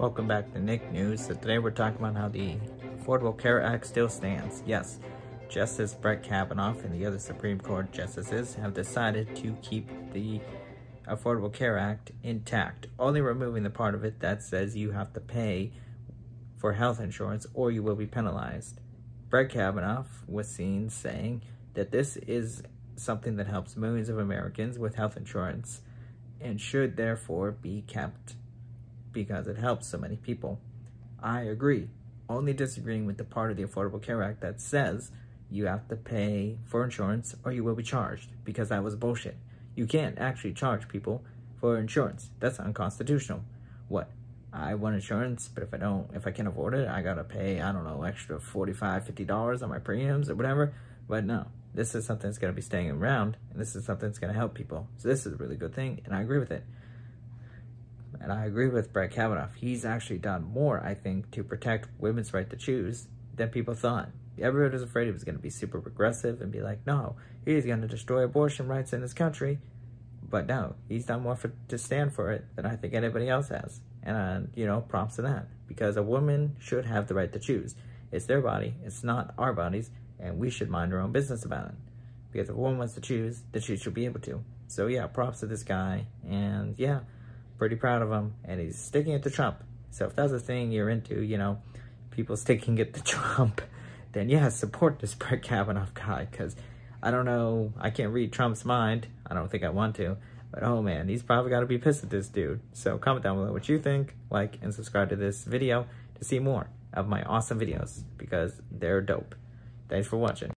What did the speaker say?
Welcome back to Nick News. So today we're talking about how the Affordable Care Act still stands. Yes, Justice Brett Kavanaugh and the other Supreme Court justices have decided to keep the Affordable Care Act intact, only removing the part of it that says you have to pay for health insurance or you will be penalized. Brett Kavanaugh was seen saying that this is something that helps millions of Americans with health insurance and should therefore be kept because it helps so many people. I agree, only disagreeing with the part of the Affordable Care Act that says you have to pay for insurance or you will be charged because that was bullshit. You can't actually charge people for insurance. That's unconstitutional. What? I want insurance, but if I don't, if I can't afford it, I gotta pay, I don't know, extra $45, $50 on my premiums or whatever. But no, this is something that's gonna be staying around and this is something that's gonna help people. So this is a really good thing and I agree with it and I agree with Brett Kavanaugh. He's actually done more, I think, to protect women's right to choose than people thought. Everyone was afraid he was going to be super progressive and be like, no, he's going to destroy abortion rights in this country. But no, he's done more for, to stand for it than I think anybody else has. And, uh, you know, props to that. Because a woman should have the right to choose. It's their body, it's not our bodies, and we should mind our own business about it. Because if a woman wants to choose, then she should be able to. So yeah, props to this guy. And yeah, pretty proud of him, and he's sticking it to Trump. So if that's a thing you're into, you know, people sticking it to Trump, then yeah, support this Brett Kavanaugh guy, because I don't know, I can't read Trump's mind. I don't think I want to, but oh man, he's probably got to be pissed at this dude. So comment down below what you think, like, and subscribe to this video to see more of my awesome videos, because they're dope. Thanks for watching.